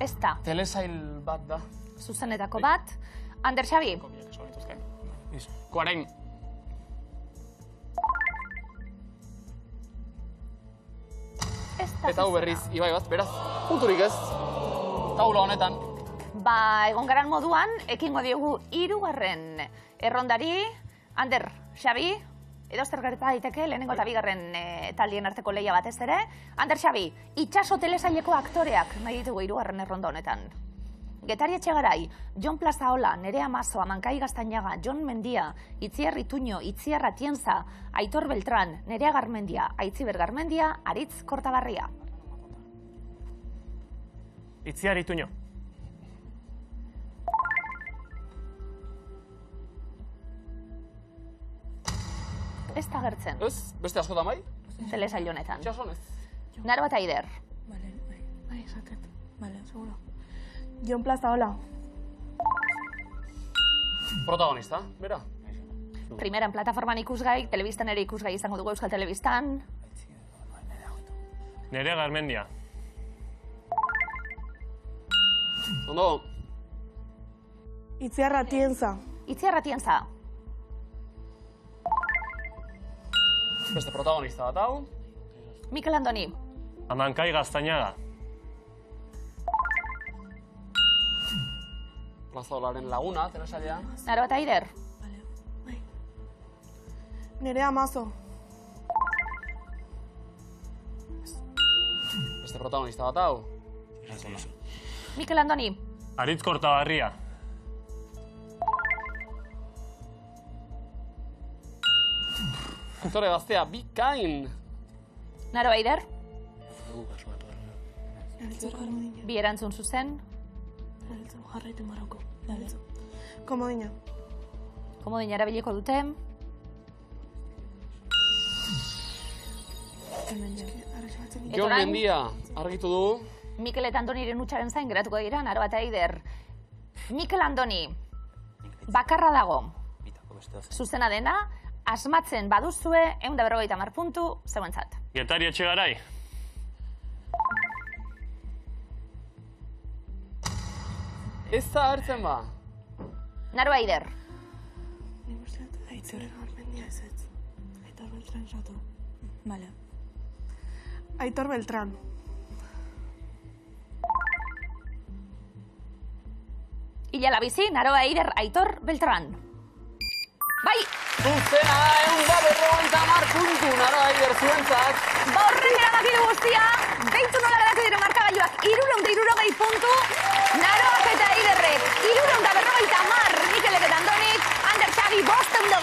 Ez da, telesail bat da. zuzenetako bat. Ander Xabi. Kuareim. ez da Eta berriz, ibai bat, beraz, punturik ez. Taula honetan. Ba, egon garan moduan, ekingo diogu hirugarren errondari, Ander, Xabi, edo zer gerta daiteke lehenengo eta bigarren e, taldien arteko leia batez ere. Ander Xabi, itxaso telesaileko aktoreak nahi ditugu hirugarren erronda honetan. Getari Etxegarai, Jon Plazaola, Nerea Mazo, Amankai Gaztainaga, Jon Mendia, Itziar Ituño, Itziar Atienza, Aitor Beltran, Nerea Garmendia, Aitziber Garmendia, Aritz Kortabarria. Itziar ituño. Ez da gertzen, Ez, beste askotan bai? telesail honetan. Itxason ez. Naro eta Aider, Vale, bai. Bai, esatet. Vale. Seguro. Jon Plaza, hola. Protagonista, bera. primeran plataforman ikusgai, telebistan ere ikusgai izango dugu Euskal Telebistan. Nerea Garmendia. Ondo, Itziarra tienza. Itziar Atienza, beste protagonista bat hau. Mikel Andoni, Amankai Gaztainaga. Plazolaren laguna, telesailea. Naro eta Aider, Nerea Mazo. Beste protagonista bat hau. Mikel Andoni, Aritz Kortabarria. Aktore gaztea, bikain. Naro Aider, bi erantzun zuzen, Jarraitu marroko. Komodina. komodina erabiliko dute, Jon Mendia, argitu du. Mikel eta Andoniren utxaren zain geratuko dira, Naro eta Aider. Mikel Andoni, bakarra dago, zuzena dena, asmatzen baduzue, egun da berrogeita mar puntu, zeuentzat. Getari Etxegarai. Ez da hartzen ba. Naro Aider, Nik uste dut Aitor Garmendia ez ez. Aitor Beltran esatu. Vale. Aitor Beltran. Ilala bizi, Naro Aider, Aitor Beltran. Bai! Zuzena, egun da berroan tamar puntu, nara da iber zuentzat. Ba horren erabaki du guztia, behintu nola erabaki dira markagailuak, irurun da iruro puntu, naroak eta iberrek, irurun da berroan tamar, Mikel eta Andonik, Ander Txagi, bosten do.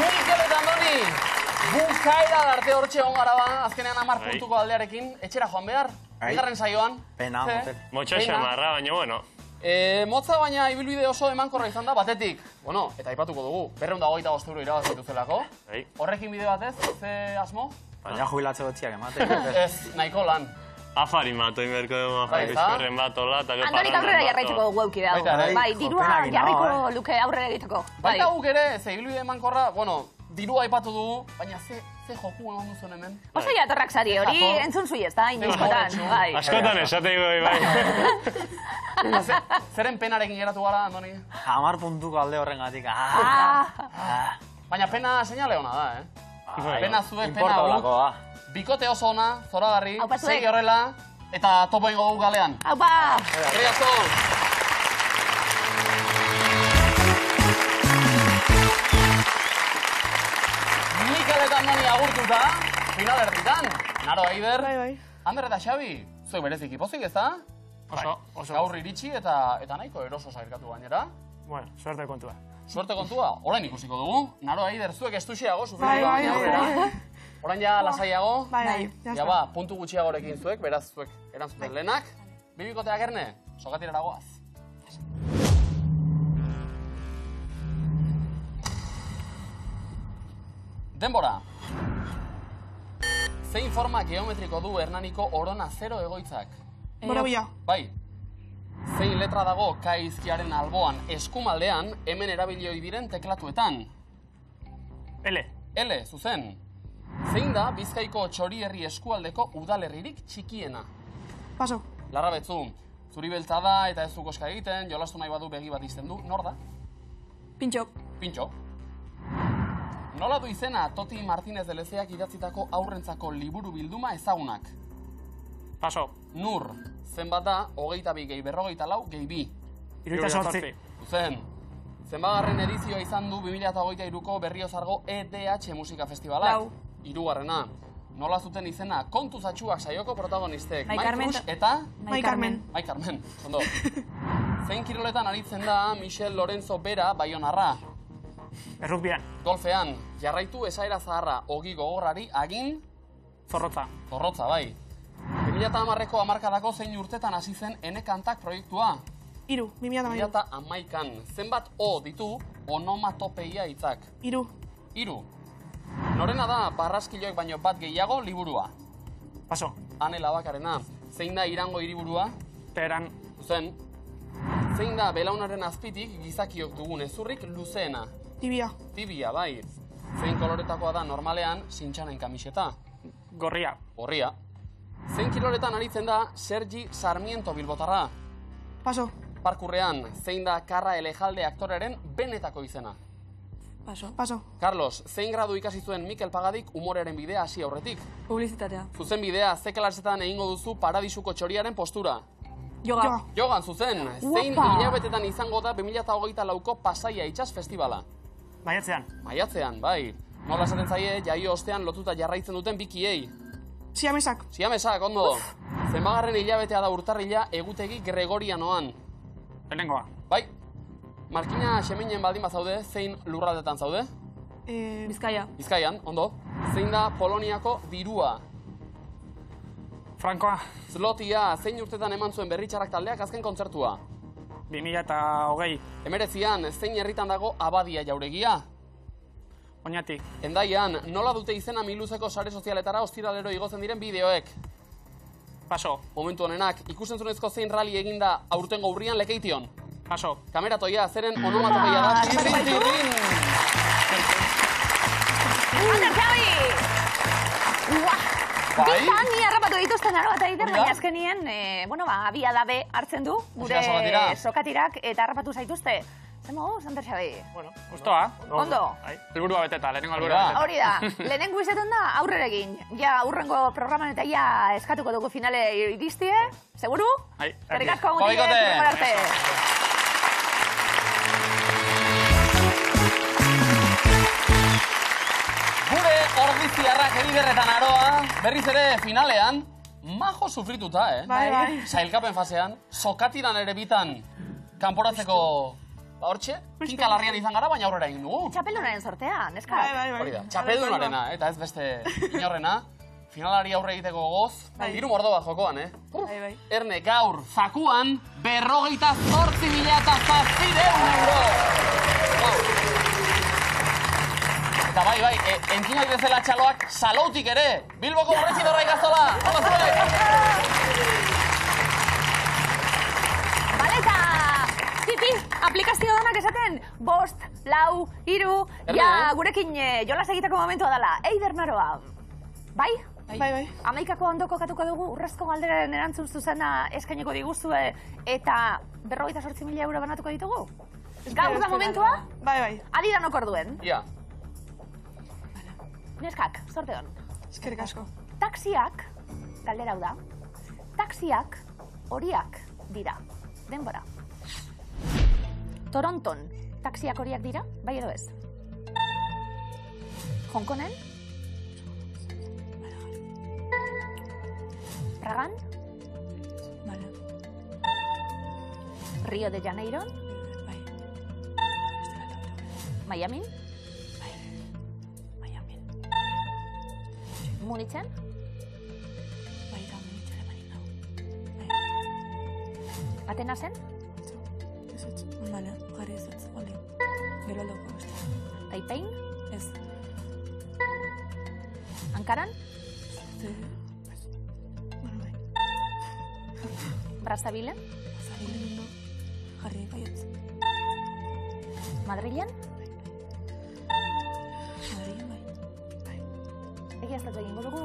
Mikel eta Andonik, bukaila darte hor txegon gara ba, azkenean amar puntuko aldearekin, etxera joan behar, bigarren saioan. Pena, eh? motel. Motxa xamarra, baina bueno, E, motza baina ibilbide oso emankorra izan da, batetik, bueno, eta aipatuko dugu, berreunda hogeita bost euro irabazi dituzelako. Bai. Horrekin bide batez, ze asmo? Baina jubilatzeko txiak emate. Ez, nahiko lan. Afari mato inberko dugu, Bai, afari eta? bizkorren bat, hola, eta gero Andonik parrandan aurrera jarraituko dugu euki dago. Baita ere. Bai, Jo, dirua jarriko nao, luke aurrera egiteko. Bai. Baita guk ere, ze ibilbide emankorra, bueno, dirua aipatu dugu, baina ze, ze joku egon duzuen hemen. Oso jatorrak zari hori, entzun zui ez da, inoizkotan. Bai. Bai. Askotan esate bai, bai. Ze, zeren penarekin geratu gara, Andoni? Hamar puntuko alde horrengatik. Ah, Ah, Baina pena seinale ona da, eh? Bai. Pena zuek, pena Importa gu. olakoa. Bikote oso ona, zoragarri, segi horrela, eta topo ingo dugu galean. Aupa! Herri Andoni agurtuta, final erditan. Naro Aider, Bai, bai. Ander eta Xabi, zuek berezik ipozik ez da? Oso, oso. Gaur iritsi eta eta nahiko eroso zairkatu gainera. Bueno, suerte kontua. Suerte kontua, orain ikusiko dugu. Naro Aider, zuek estuxiago, Bai, sufritu bai, aurrera. bai. Orain ja lasaiago. Bai, bai. Ja ba, puntu gutxiagorekin zuek, beraz zuek erantzuten lehenak. Bibikoteak erne, sokatirara goaz. Denbora. Zein forma geometriko du Hernaniko orona zero egoitzak? Borobila. Bai. Zein letra dago kaizkiaren alboan eskumaldean hemen erabilioi diren teklatuetan? Ele. L, zuzen. Zein da Bizkaiko txorierri eskualdeko udalerririk txikiena? Paso. Larra betzu, zuri beltza da eta ez du koska egiten, jolastu nahi badu begi bat izten du, nor da? Pintxo. Pintxo. Nola du izena Toti Martínez de Lezeak idatzitako aurrentzako liburu bilduma ezagunak? Paso. Nur, zenbat da, hogeita bi gehi berrogeita lau gehi bi. Iruita sortzi. Zuzen, zenbagarren edizioa izan du 2023ko Berriozargo EDH Musika Festivalak. Lau. Hirugarrena. Nola zuten izena kontuz atxuak saioko protagonistek. Mai Carmen eta Mai Carmen. Mai Carmen. Ondo. Zein kiroletan aritzen da Michel Lorenzo Bera Baionarra. Errukbian. Golfean, jarraitu esaera zaharra ogi gogorrari agin Zorrotza. zorrotza, bai. 2010ko hamarkadako zein urtetan hasi zen Enekantak proiektua. Iru. Bimila tamairu. 2011an. Zenbat O ditu onomatopeia hitzak? Iru. Hiru. Norena da barraskiloek baino bat gehiago liburua. Paso. Ane labakarena. Zein da irango hiriburua? Teheran. Zuzen. Zein da belaunaren azpitik gizakiok dugun ezurrik luzeena? Tibia. Tibia, bai. Zein koloretakoa da normalean sintxanen kamiseta? Gorria. Gorria. Zein kiroletan aritzen da Sergi Sarmiento Bilbotarra? Paso. Parkurrean, zein da Karra Elejalde aktoreren benetako izena? Paso. Paso. Carlos, zein gradu ikasi zuen Mikel Pagadik umoreren bidea hasi aurretik? Publizitatea. Zuzen bidea, ze klasetan egingo duzu paradisuko txoriaren postura? Yoga. Yoga. Jogan, zuzen, zein hilabetetan izango da 2008 lauko pasaia itxas festivala? Maiatzean. Maiatzean, bai. Nola esaten zaie, jaio ostean lotuta jarraitzen duten bikiei. Siamesak. Siamesak, ondo. Zenbagarren hilabetea da urtarrila egutegi Gregorianoan. Lehenengoa. Bai, Markina xeminen baldin bazaude, zein lurraldetan zaude? Eh, Bizkaia. Bizkaian, ondo. Zein da Poloniako dirua? Frankoa. Zlotia, zein urtetan eman zuen berritxarrak taldeak azken kontzertua? 2000 eta hogei. Emeretzian, zein herritan dago abadia jauregia? Oñati. Endaian, nola dute izena miluzeko sare sozialetara ostiralero igotzen diren bideoek? Paso. Momentu honenak, ikusentzunezko zein rally eginda aurtengo urrian lekeition? Paso. Kameratoia, zeren onomatopeia da, tirrin, tirrin! Ander, Xabi! Bai? Bitan ni harrapatu dituzten aro bat egiten, Hori da. baina azkenien, eh, bueno, ba, abia da be hartzen du, gure sokatirak, eta harrapatu zaituzte. Zer mogu, Ander Xabi? Bueno, gustoa. Ondo. Helburua beteta, lehenengo da. beteta. Hori da, lehenengo izaten da aurrera egin. Ja, aurrengo programan eta ja eskatuko dugu finale iristie, seguru? Bai, Eskerrik bai. asko, mutilek, ordiziarrak eriderretan aroa, berriz ere finalean, majo sufrituta, eh? bai, bai. Sailkapen fasean, sokatiran ere bitan, kanporatzeko ba, hortxe, kinka larrian izan gara, baina aurrera egin dugu. Txapelunaren sortea, neska. Bai, bai, bai. Hori da, txapeldunarena, eta ez beste inorrena. Finalari aurre egiteko gogoz, hiru mordo bat jokoan, eh? Bai, bai. Erne gaur, zakuan, berrogeita zortzi mila eta zazpideun euro! Eta bai, bai, e, entzunak bezala txaloak saloutik ere, Bilboko urretxi dorra ikastola! Ondo zuek! Bale, eta... Pipi, aplikazio danak esaten, bost, lau, Erne, ja, eh? gurekin eh, jolas egiteko momentua dela. Eider naroa. Bai? Bai, bai. Amaikako ondoko katuko dugu, urrezko galderaren erantzun zuzena eskainiko diguzue eta berrogeita sortzi mila euro banatuko ditugu? Gaur da momentua, Bai, bai. adi danok orduen. Ia, Neskak, sorte hon. Eskerrik asko. Taxiak, galdera hau da, taxiak horiak dira. Denbora. Toronton, taxiak horiak dira, bai edo ez? Hongkonen? Pragan? Vale. Rio de Janeiro? Bai. Miami. Munitzen? Bai, da, munitxe Alemania nau. Atenasen? Ez ez. Vale, jarri ez ez, oli. Gero aldoko beste. Taipein? Ez. Ankaran? Ze, Bueno, bai. Brazzaville? zabilen no. Jarri baietz. Madrilen Egiaztatu egingo dugu.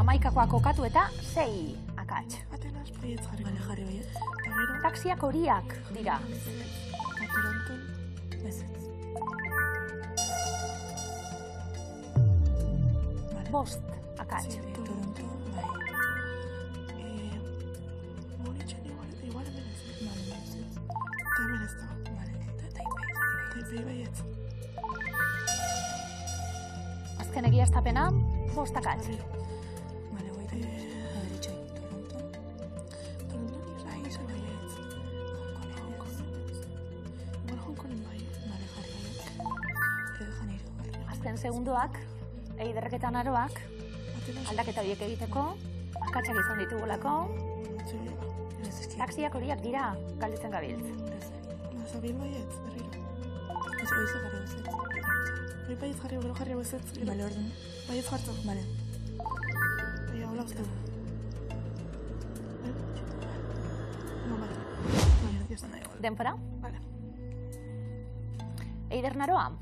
Amaikakoa kokatu eta sei akats. Atenas, baietz jarri. Vale, jarri Taxiak horiak dira. Toronton. Bost akats. Bost akats. Vale, guaita. A derecho, Toronto. Toronton izan izan baietz. Hong Kong. Igual Hong Kongen bai. Vale, jarri. Rio de Janeiro. Azken segunduak, eiderreketan aroak, aldaketa horiek egiteko, akatsak izan ditugulako, taxiak horiak dira, galdetzen gabiltz. Ez. Zabil baietz, berriro. Ez oiz jarri ez ez. Bai, baietz jarri, gero jarri hau ez ez. gero. Vale, orduan. Baietz jartu. Vale. Bai, hola uste. Bai. No, bai. Bai, ya está. Denpora? Vale. Eider naroa?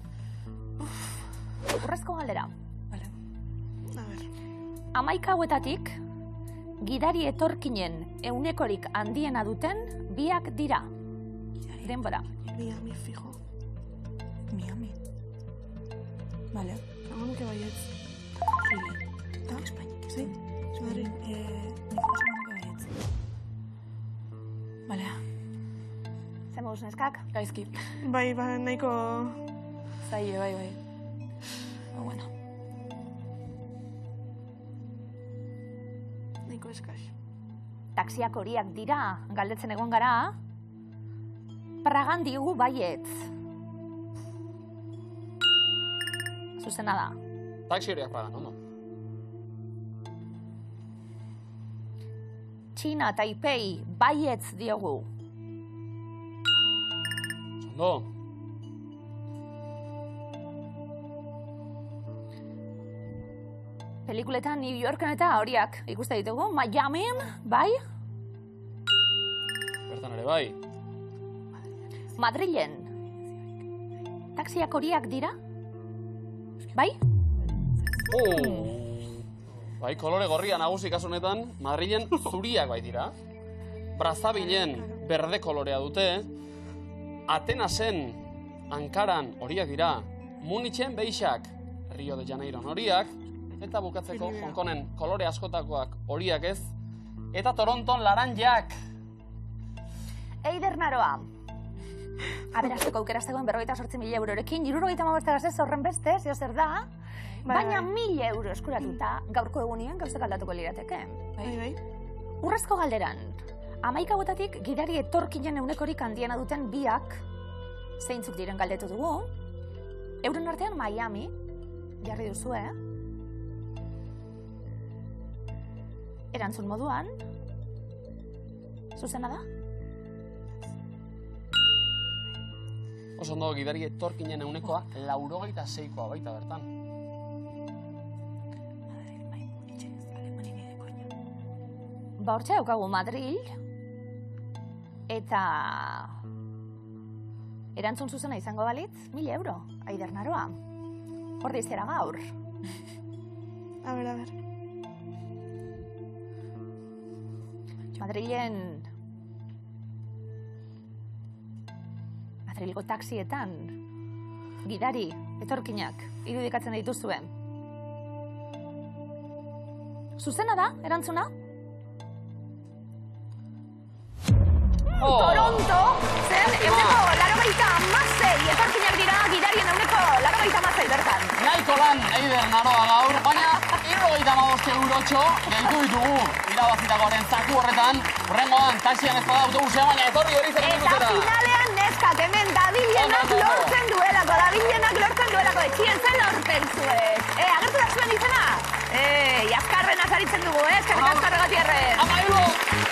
Urrezko galdera. Vale. A ver. Amaika hauetatik, gidari etorkinen eunekorik handiena duten biak dira. Denbora. Miami fijo. Miami. Vale. Hago nuke baietz. Chile. ¿Está? España. Sí. Madrid. Eh, oso nuke baietz. Vale. Zer moduz neskak? Gaizki. Bai, ba, nahiko... Zaie, bai, bai. Ba, bueno. Nahiko eskaz. Taxiak horiak dira, galdetzen egon gara. Pragan digu baietz. Zuzena da. taxi horiak pagan, ondo. Txina, Taipei, baietz diogu. Ondo. Pelikuletan New Yorken eta horiak ikuste ditugu. Miamiin, bai? Bertan ere bai. Madrilen. Taxiak horiak dira? Bai? Oh. Bai, kolore gorria nagusi kasu honetan, Madrilen zuriak baitira. Brazabilen berde kolorea dute. Atenasen, Ankaran horiak dira. Munitzen beixak, Rio de Janeiro horiak. Eta bukatzeko Hongkonen kolore askotakoak horiak ez. Eta Toronton laranjak. Eider naroa. Aberazteko aukera zegoen berrogeita sortzi mila eurorekin, irurogeita mabostera ez horren beste, zeo zer da, baina mila euro eskuratuta gaurko egunien gauzak aldatuko lirateke. Bai, bai. Urrezko galderan, Amaika botatik gidari etorkinen eunekorik handiena duten biak, zeintzuk diren galdetu dugu. Euren artean Miami, jarri duzu, eh? Erantzun moduan, zuzena da? Oso ondo gidari etorkinen eunekoa, laurogeita seikoa baita bertan. Ba, hortxe daukagu Madril, eta erantzun zuzena izango balitz, mil euro, aider naroa. Hor dizera gaur. A ber, a ber. Madrilen... Madrilgo taxietan, gidari, etorkinak, irudikatzen dituzuen. Zuzena da, erantzuna? Oh! Toronto, zen, eguneko laro baita amasei, etorkinak dira gidarien eguneko laro baita amasei bertan. Nahiko lan Eider Naroa gaur, baina irrogeita maboste eurotxo gehitu ditugu irabazitakoaren zaku horretan. Horrengoan, taxian ez bada autobusean, baina etorri hori zer Eta dituzeta. Neskak hemen dabilenak lortzen duelako, dabilenak lortzen duelako, etxien zen lortzen zuek. Eh, agertu da zuen izena? Eh, jaskarren azaritzen dugu, eh, eskerrik asko regatierrez.